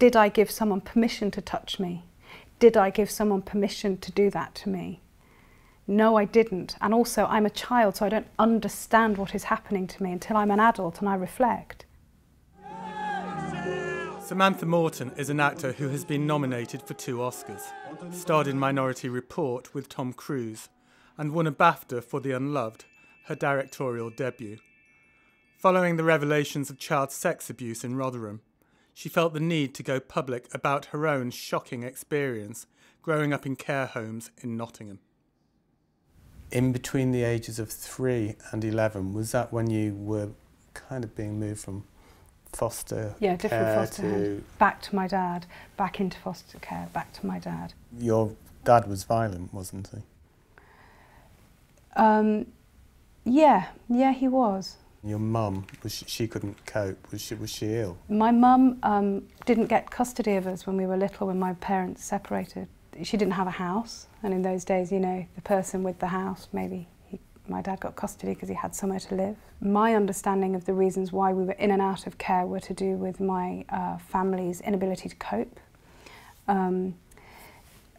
Did I give someone permission to touch me? Did I give someone permission to do that to me? No, I didn't. And also, I'm a child, so I don't understand what is happening to me until I'm an adult and I reflect. Samantha Morton is an actor who has been nominated for two Oscars, starred in Minority Report with Tom Cruise, and won a BAFTA for The Unloved, her directorial debut. Following the revelations of child sex abuse in Rotherham, she felt the need to go public about her own shocking experience growing up in care homes in Nottingham. In between the ages of three and 11, was that when you were kind of being moved from foster yeah, different care foster to home. back to my dad, back into foster care, back to my dad. your dad was violent, wasn't he? Um, yeah, yeah, he was. Your mum was she, she couldn't cope. Was she was she ill? My mum um, didn't get custody of us when we were little, when my parents separated. She didn't have a house, and in those days, you know, the person with the house, maybe he, my dad got custody because he had somewhere to live. My understanding of the reasons why we were in and out of care were to do with my uh, family's inability to cope. Um,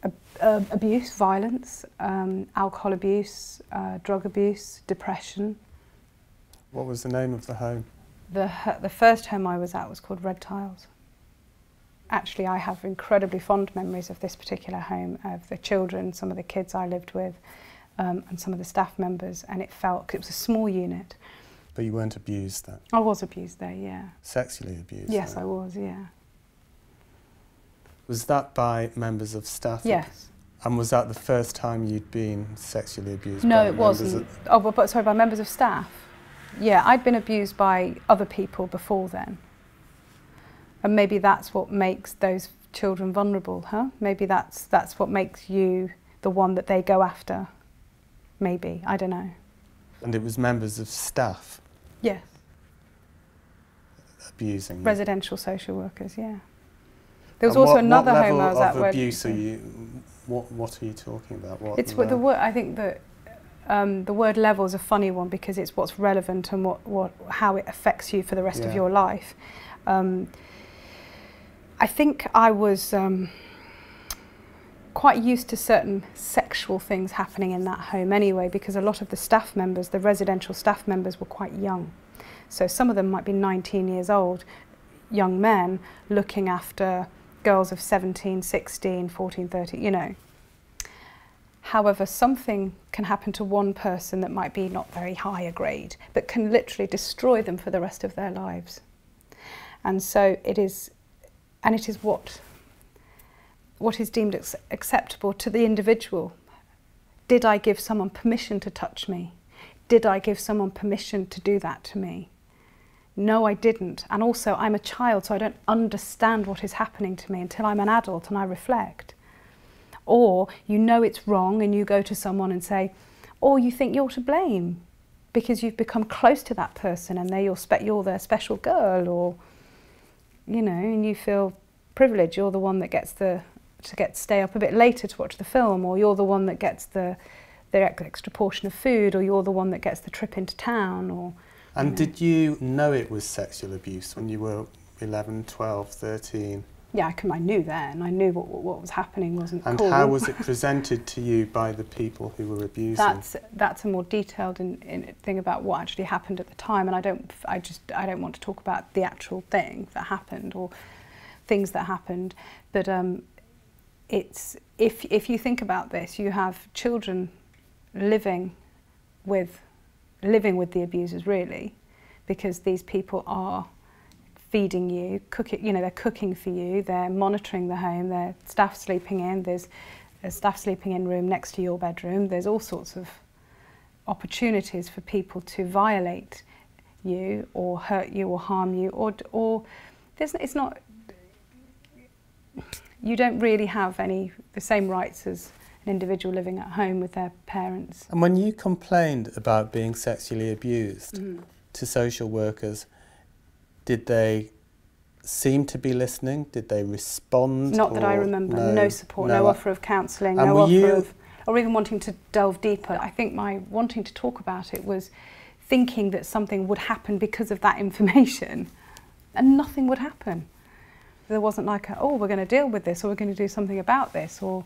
ab- uh, abuse, violence, um, alcohol abuse, uh, drug abuse, depression. What was the name of the home? The, the first home I was at was called Red Tiles. Actually, I have incredibly fond memories of this particular home, of the children, some of the kids I lived with, um, and some of the staff members, and it felt, 'cause it was a small unit. But you weren't abused then? I was abused there, yeah. Sexually abused? Yes, then? I was, yeah. Was that by members of staff? Yes. And was that the first time you'd been sexually abused? No, it wasn't. of- Oh, but, but sorry, by members of staff. Yeah, I'd been abused by other people before then. And maybe that's what makes those children vulnerable, huh? Maybe that's that's what makes you the one that they go after. Maybe, I don't know. And it was members of staff Yes. abusing? Residential social workers, yeah. There was And also what, another what home I was at of where abuse are you? What What are you talking about? What It's what the word. I think that um, the word level is a funny one because it's what's relevant and what, what how it affects you for the rest of your life. Um, I think I was um, quite used to certain sexual things happening in that home anyway, because a lot of the staff members, the residential staff members, were quite young. So some of them might be 19 years old, young men looking after girls of 17, 16, 14, 13, you know. However, something can happen to one person that might be not very high a grade, but can literally destroy them for the rest of their lives. And so it is, and it is what, what is deemed acceptable to the individual. Did I give someone permission to touch me? Did I give someone permission to do that to me? No, I didn't. And also, I'm a child, so I don't understand what is happening to me until I'm an adult and I reflect. Or you know it's wrong and you go to someone and say, or you think you're to blame because you've become close to that person and they're your spe- you're their special girl, or you know, and you feel privileged. You're the one that gets the to get to stay up a bit later to watch the film, or you're the one that gets the the extra portion of food, or you're the one that gets the trip into town, or And know. did you know it was sexual abuse when you were 11, 12, 13? Yeah, I, can, I knew then. I knew what, what, what was happening wasn't And cool. how was it presented to you by the people who were abusing? That's that's a more detailed in, in thing about what actually happened at the time, and I don't I just I don't want to talk about the actual thing that happened or things that happened, but um, it's if if you think about this, you have children living with living with the abusers really, because these people are feeding you, cooking, you know, they're cooking for you, they're monitoring the home, their staff sleeping in, there's a staff sleeping in room next to your bedroom, there's all sorts of opportunities for people to violate you or hurt you or harm you or or there's it's not you don't really have any the same rights as an individual living at home with their parents. And when you complained about being sexually abused Mm. to social workers, did they seem to be listening? Did they respond? Not that I remember. No, support, no, no offer of counselling, no offer you- of, or even wanting to delve deeper. I think my wanting to talk about it was thinking that something would happen because of that information, and nothing would happen. There wasn't like, a, oh, we're going to deal with this or we're going to do something about this or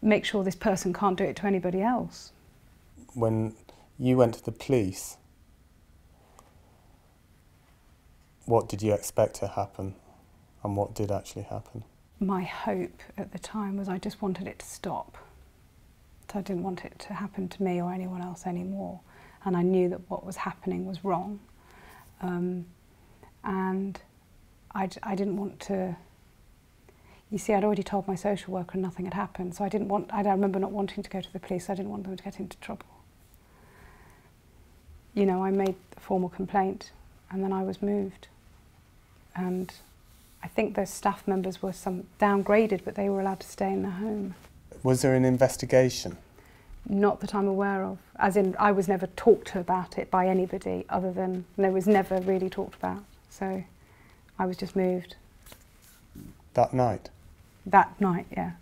make sure this person can't do it to anybody else. When you went to the police, what did you expect to happen and what did actually happen? My hope at the time was I just wanted it to stop. So I didn't want it to happen to me or anyone else anymore. And I knew that what was happening was wrong. Um, and I, I didn't want to. You see, I'd already told my social worker and nothing had happened, so I didn't want. I remember not wanting to go to the police. I didn't want them to get into trouble. You know, I made a formal complaint, and then I was moved. And I think those staff members were some downgraded, but they were allowed to stay in the home. Was there an investigation? Not that I'm aware of. As in, I was never talked to about it by anybody other than, there was never really talked about. So I was just moved. That night? That night, yeah.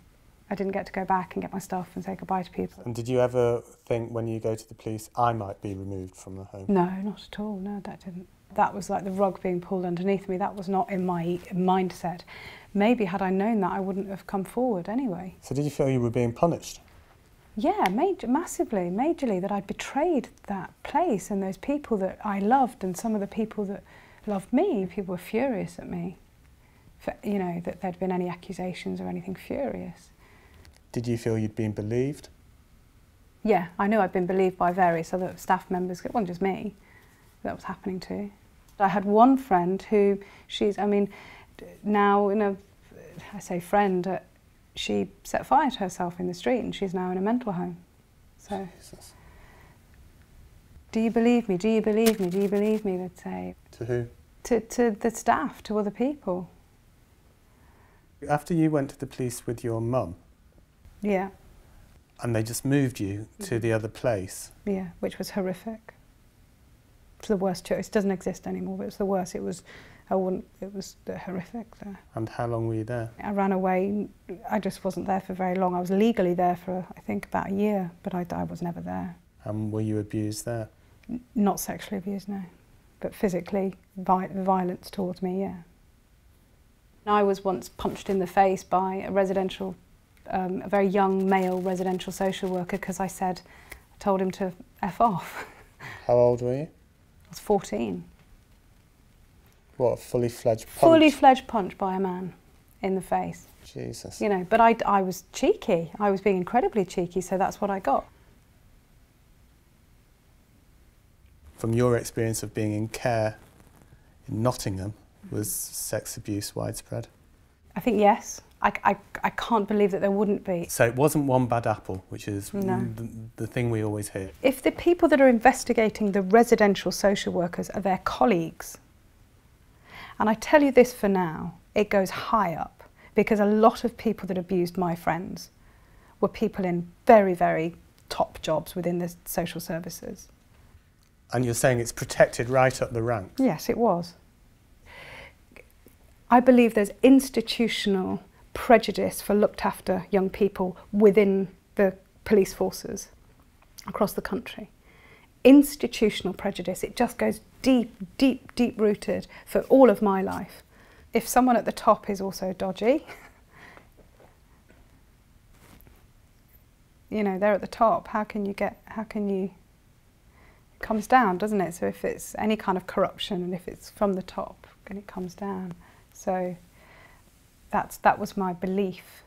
I didn't get to go back and get my stuff and say goodbye to people. And did you ever think when you go to the police, I might be removed from the home? No, not at all. No, that didn't. That was like the rug being pulled underneath me. That was not in my mindset. Maybe had I known that, I wouldn't have come forward anyway. So did you feel you were being punished? Yeah, major, massively, majorly, that I'd betrayed that place and those people that I loved and some of the people that loved me. People were furious at me, for, you know, that there'd been any accusations or anything furious. Did you feel you'd been believed? Yeah, I knew I'd been believed by various other staff members. It wasn't just me that was happening to. I had one friend who, she's, I mean, now in a, I say friend, uh, she set fire to herself in the street and she's now in a mental home. So, Jesus. do you believe me? Do you believe me? Do you believe me? They'd say. To who? To, to the staff, to other people. After you went to the police with your mum? Yeah. And they just moved you to the other place? Yeah, which was horrific. It's the worst church. It doesn't exist anymore, but it's the worst. It was, I wouldn't, it was horrific there. And how long were you there? I ran away. I just wasn't there for very long. I was legally there for, I think, about a year, but I, I was never there. And were you abused there? N not sexually abused, no. But physically, vi violence towards me, yeah. I was once punched in the face by a residential, um, a very young male residential social worker because I said, I told him to F off. How old were you? Was 14. What, a fully fledged punch? Fully fledged punch by a man in the face. Jesus. You know, but I, I was cheeky. I was being incredibly cheeky, so that's what I got. From your experience of being in care in Nottingham, was sex abuse widespread? I think yes. I, I, I can't believe that there wouldn't be. So it wasn't one bad apple, which is no. the, the thing we always hear. If the people that are investigating the residential social workers are their colleagues, and I tell you this for now, it goes high up because a lot of people that abused my friends were people in very, very top jobs within the social services. And you're saying it's protected right up the ranks? Yes, it was. I believe there's institutional prejudice for looked after young people within the police forces across the country. Institutional prejudice, it just goes deep, deep, deep rooted for all of my life. If someone at the top is also dodgy, you know, they're at the top, how can you get, how can you, it comes down, doesn't it? So if it's any kind of corruption and if it's from the top, then it comes down. So that's, that was my belief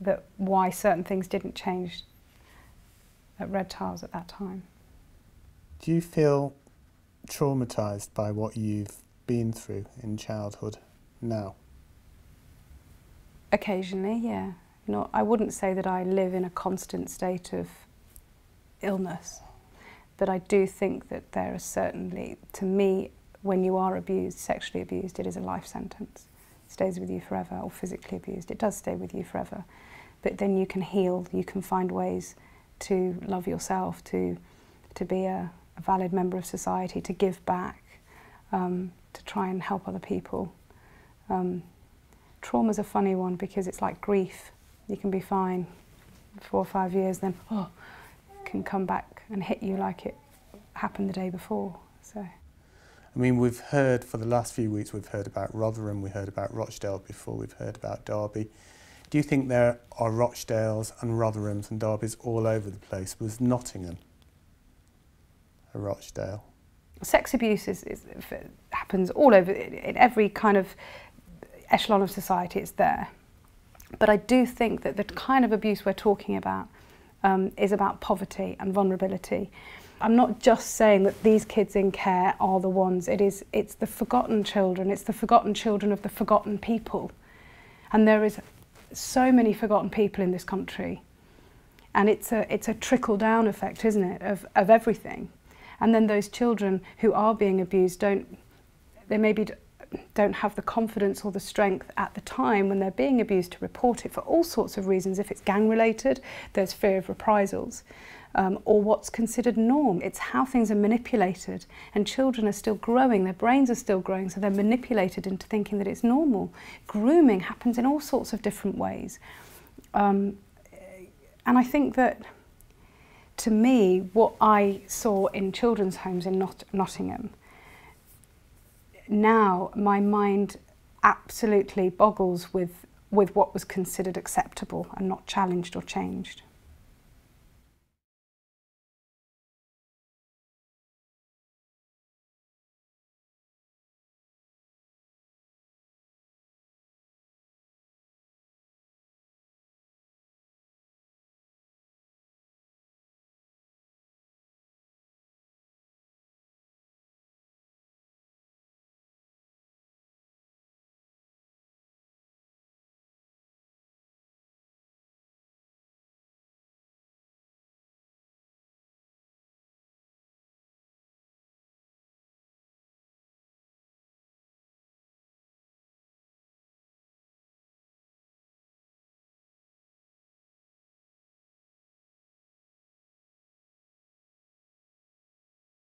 that why certain things didn't change at Red Tiles at that time. Do you feel traumatised by what you've been through in childhood now? Occasionally, yeah. You know, I wouldn't say that I live in a constant state of illness, but I do think that there are certainly, to me, when you are abused, sexually abused, it is a life sentence. Stays with you forever, or physically abused, it does stay with you forever. But then you can heal, you can find ways to love yourself, to, to be a, a valid member of society, to give back, um, to try and help other people. Um, Trauma's a funny one because it's like grief. You can be fine four or five years, then oh, can come back and hit you like it happened the day before. So. I mean, we've heard for the last few weeks, we've heard about Rotherham, we heard about Rochdale before, we've heard about Derby. Do you think there are Rochdales and Rotherhams and Derbys all over the place? Was Nottingham a Rochdale? Sex abuse is, is, happens all over, in every kind of echelon of society, it's there. But I do think that the kind of abuse we're talking about um, is about poverty and vulnerability. I'm not just saying that these kids in care are the ones, it is, it's the forgotten children, it's the forgotten children of the forgotten people. And there is so many forgotten people in this country. And it's a, it's a trickle down effect, isn't it, of, of everything. And then those children who are being abused don't, they maybe don't have the confidence or the strength at the time when they're being abused to report it for all sorts of reasons. If it's gang related, there's fear of reprisals. Um, or what's considered norm. It's how things are manipulated, and children are still growing, their brains are still growing, so they're manipulated into thinking that it's normal. Grooming happens in all sorts of different ways. Um, and I think that to me, what I saw in children's homes in Not Nottingham now my mind absolutely boggles with, with what was considered acceptable and not challenged or changed.